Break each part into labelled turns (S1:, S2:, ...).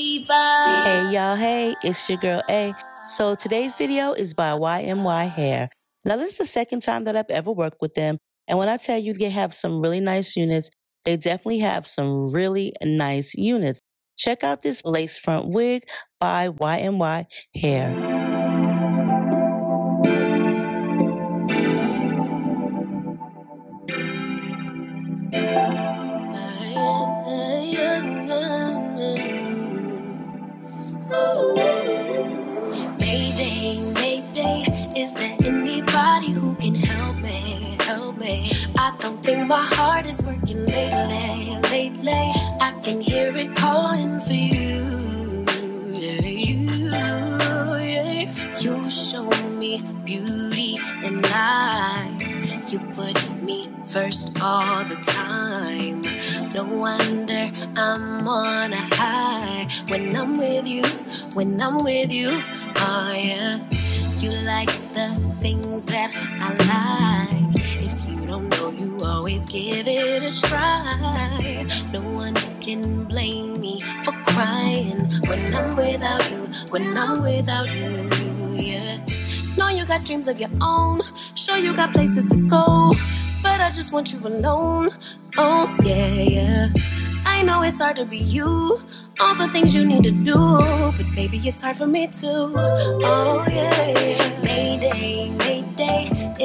S1: Divas.
S2: Hey y'all, hey, it's your girl A. So today's video is by YMY Hair. Now this is the second time that I've ever worked with them. And when I tell you they have some really nice units, they definitely have some really nice units. Check out this lace front wig by YMY Hair.
S1: Is there anybody who can help me, help me? I don't think my heart is working lately, lately. I can hear it calling for you, yeah, you, yeah. You show me beauty and life. You put me first all the time. No wonder I'm on a high when I'm with you, when I'm with you. Oh yeah, you like the things that I like. If you don't know, you always give it a try. No one can blame me for crying when I'm without you, when I'm without you. Yeah. Know you got dreams of your own. Sure you got places to go. But I just want you alone. Oh, yeah, yeah. I know it's hard to be you. All the things you need to do. But baby, it's hard for me too. Oh, yeah, yeah.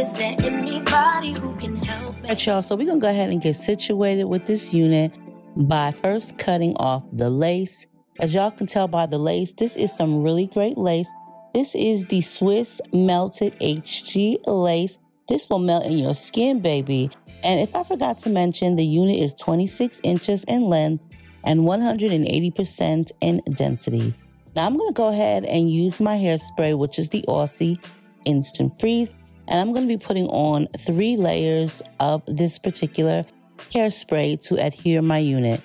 S1: Is there anybody who can help me?
S2: Y'all, so we're gonna go ahead and get situated with this unit by first cutting off the lace. As y'all can tell by the lace, this is some really great lace. This is the Swiss Melted HD lace. This will melt in your skin, baby. And if I forgot to mention, the unit is 26 inches in length and 180% in density. Now I'm going to go ahead and use my hairspray, which is the Aussie Instant Freeze. And I'm going to be putting on three layers of this particular hairspray to adhere my unit.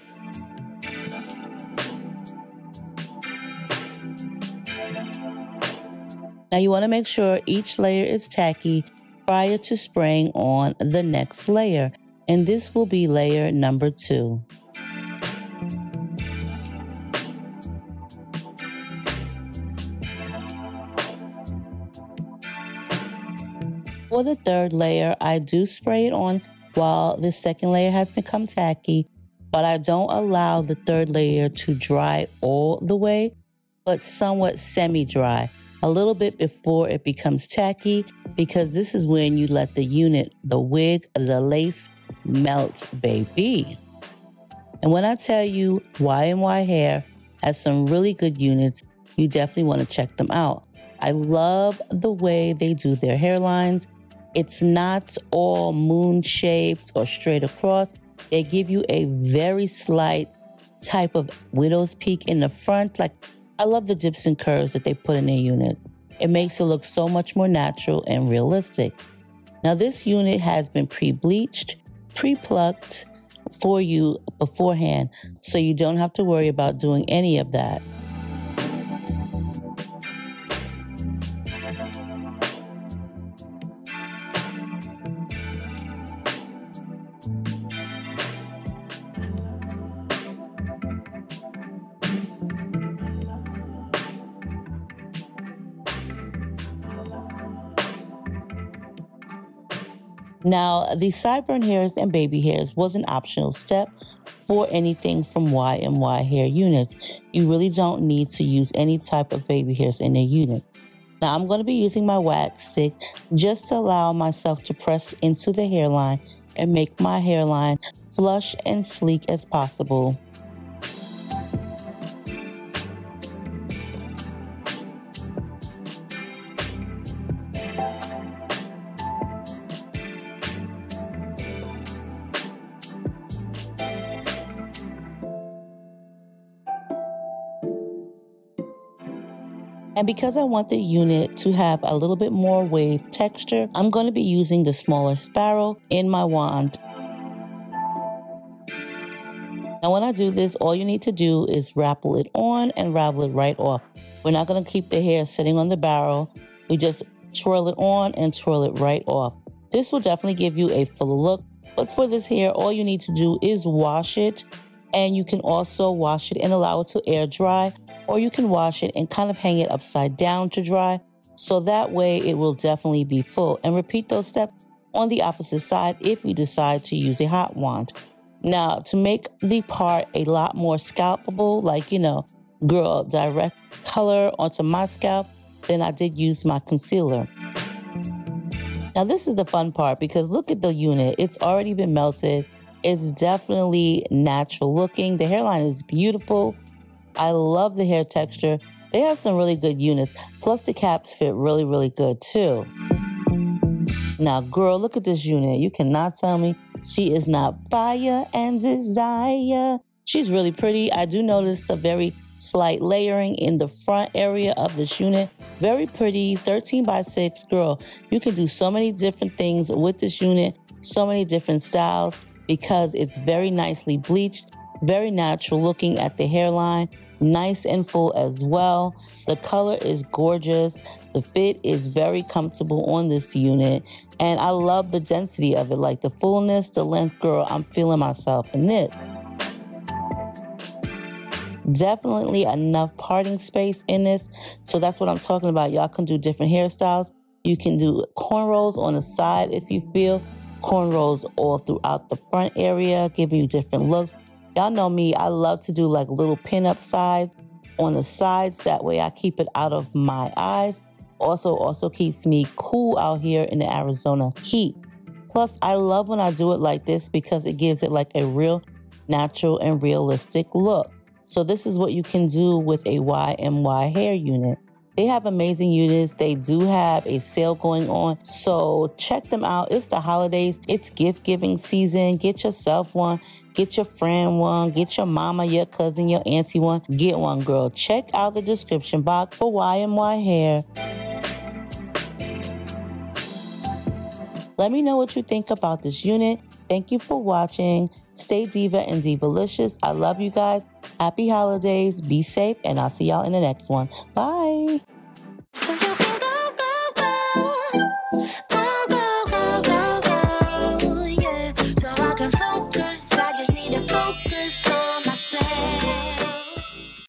S2: Now you want to make sure each layer is tacky prior to spraying on the next layer. And this will be layer number two. For the third layer, I do spray it on while the second layer has become tacky, but I don't allow the third layer to dry all the way, but somewhat semi-dry, a little bit before it becomes tacky, because this is when you let the unit, the wig, the lace melt, baby. And when I tell you YMY Hair has some really good units, you definitely want to check them out. I love the way they do their hairlines. It's not all moon shaped or straight across. They give you a very slight type of widow's peak in the front. Like, I love the dips and curves that they put in their unit. It makes it look so much more natural and realistic. Now, this unit has been pre bleached, pre plucked for you beforehand, so you don't have to worry about doing any of that. Now, the sideburn hairs and baby hairs was an optional step for anything from YMY hair units. You really don't need to use any type of baby hairs in a unit. Now, I'm going to be using my wax stick just to allow myself to press into the hairline and make my hairline flush and sleek as possible. And because I want the unit to have a little bit more wave texture, I'm going to be using the smaller sparrow in my wand. Now when I do this, all you need to do is raffle it on and ravel it right off. We're not going to keep the hair sitting on the barrel. We just twirl it on and twirl it right off. This will definitely give you a fuller look. But for this hair, all you need to do is wash it. And you can also wash it and allow it to air dry. Or you can wash it and kind of hang it upside down to dry. So that way it will definitely be full. And repeat those steps on the opposite side if you decide to use a hot wand. Now, to make the part a lot more scalpable, like, you know, girl, direct color onto my scalp, then I did use my concealer. Now, this is the fun part because look at the unit. It's already been melted. It's definitely natural looking. The hairline is beautiful. I love the hair texture. They have some really good units. Plus, the caps fit really, really good too. Now, girl, look at this unit. You cannot tell me she is not fire and desire. She's really pretty. I do notice the very slight layering in the front area of this unit. Very pretty, 13 by 6 girl. You can do so many different things with this unit, so many different styles because it's very nicely bleached, very natural looking at the hairline, nice and full as well. The color is gorgeous. The fit is very comfortable on this unit. And I love the density of it, like the fullness, the length, girl. I'm feeling myself in this. Definitely enough parting space in this. So that's what I'm talking about. Y'all can do different hairstyles. You can do cornrows on the side if you feel. Cornrows all throughout the front area, giving you different looks. Y'all know me, I love to do like little pin-up sides on the sides. That way I keep it out of my eyes. Also, also keeps me cool out here in the Arizona heat. Plus, I love when I do it like this because it gives it like a real natural and realistic look. So this is what you can do with a YMY hair unit. They have amazing units. They do have a sale going on. So check them out. It's the holidays. It's gift giving season. Get yourself one. Get your friend one. Get your mama, your cousin, your auntie one. Get one, girl. Check out the description box for YMY hair. Let me know what you think about this unit. Thank you for watching. Stay diva and divalicious. I love you guys. Happy holidays. Be safe, and I'll see y'all in the next one. Bye.